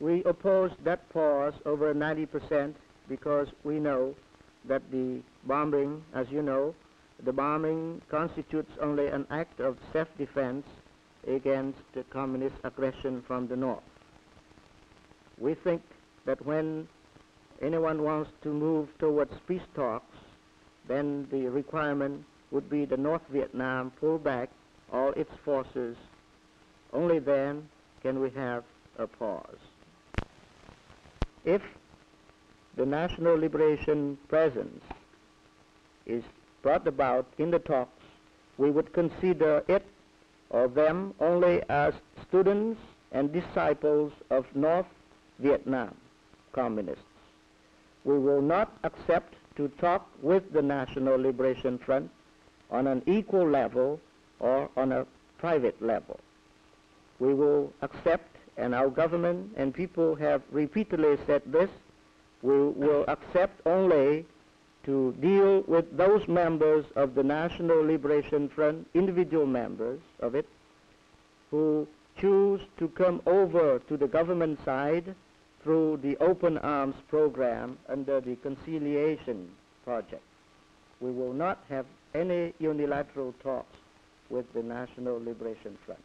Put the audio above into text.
We oppose that pause over 90% because we know that the bombing, as you know, the bombing constitutes only an act of self-defense against the communist aggression from the north. We think that when anyone wants to move towards peace talks, then the requirement would be the North Vietnam pull back all its forces. Only then can we have a pause. If the National Liberation presence is brought about in the talks, we would consider it or them only as students and disciples of North Vietnam communists. We will not accept to talk with the National Liberation Front on an equal level or on a private level. We will accept, and our government and people have repeatedly said this, we will accept only to deal with those members of the National Liberation Front, individual members of it, who choose to come over to the government side through the Open Arms program under the Conciliation Project. We will not have any unilateral talks with the National Liberation Front.